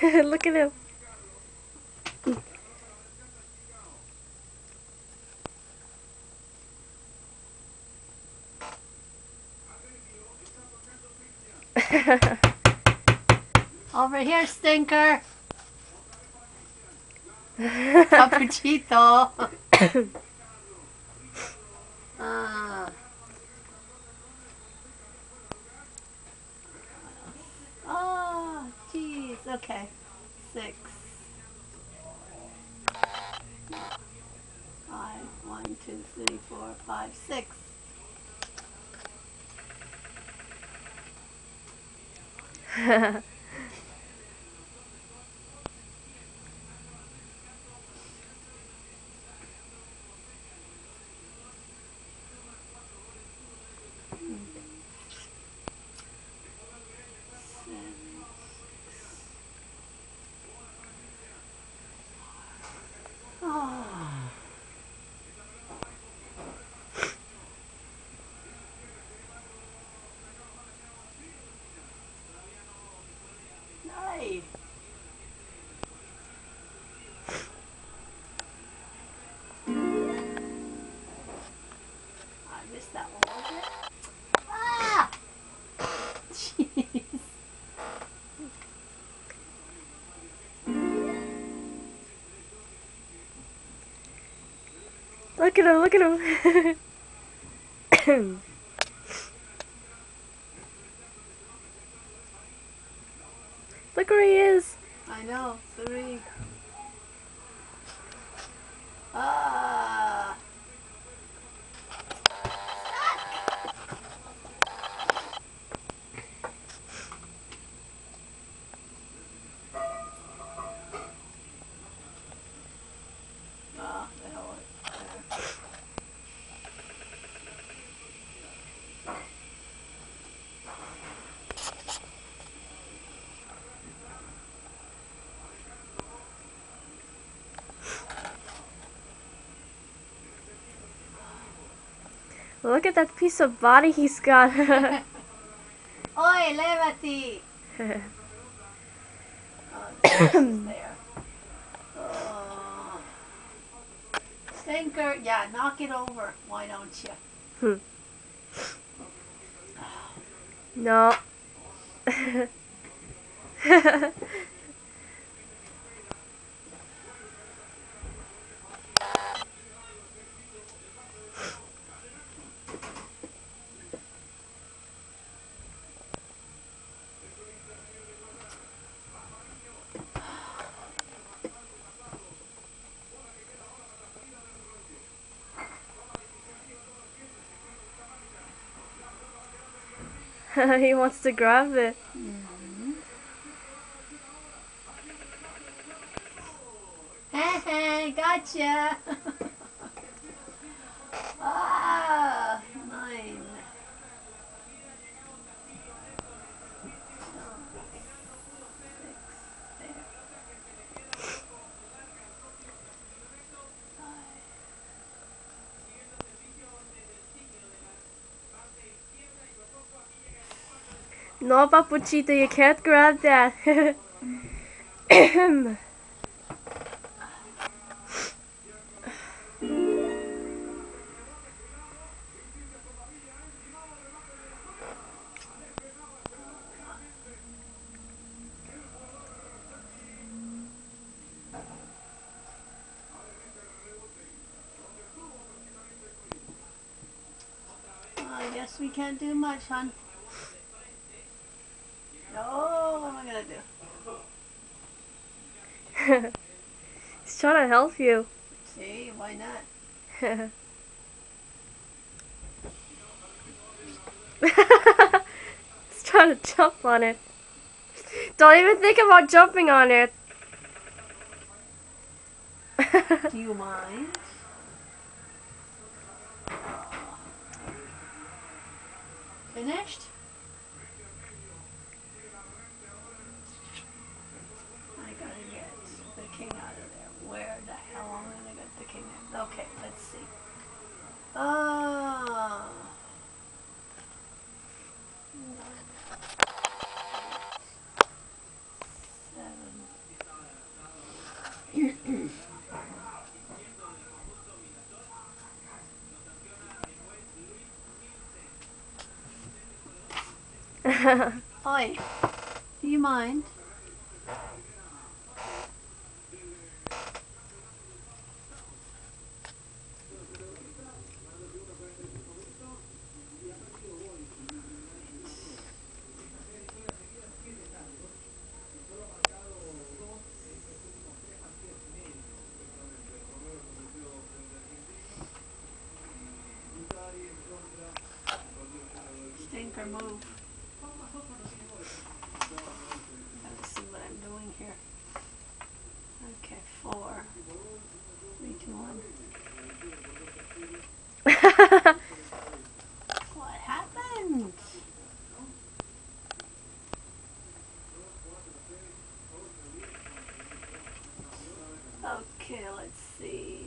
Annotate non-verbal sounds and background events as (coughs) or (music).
(laughs) Look at him. (laughs) Over here, stinker. (laughs) Cappuccino. ah. (coughs) Oh, jeez. Okay. Six. Five. One, two, three, four, five, six. (laughs) Look at him, look at him. (coughs) look where he is. I know, three. Ah. Look at that piece of body he's got. (laughs) Oi, levati! (coughs) Oh. (coughs) Oh. Stinker, yeah, knock it over. Why don't you? Hmm. no. (laughs) (laughs) (laughs) he wants to grab it. Hey, mm-hmm. hey, (laughs) gotcha! (laughs) ah, nine. Six, there. No, Papuchito, you can't grab that. (coughs) I guess we can't do much, hon. No, what am I gonna do? (laughs) He's trying to help you. See, why not? (laughs) He's trying to jump on it. Don't even think about jumping on it. Do you mind? (laughs) Finished? Okay, let's see. Ah. (laughs) Seven. Hi. do you mind? Stinker move. Have to see what I'm doing here. Okay, four. Three, two, one. (laughs) What happened? Okay, let's see.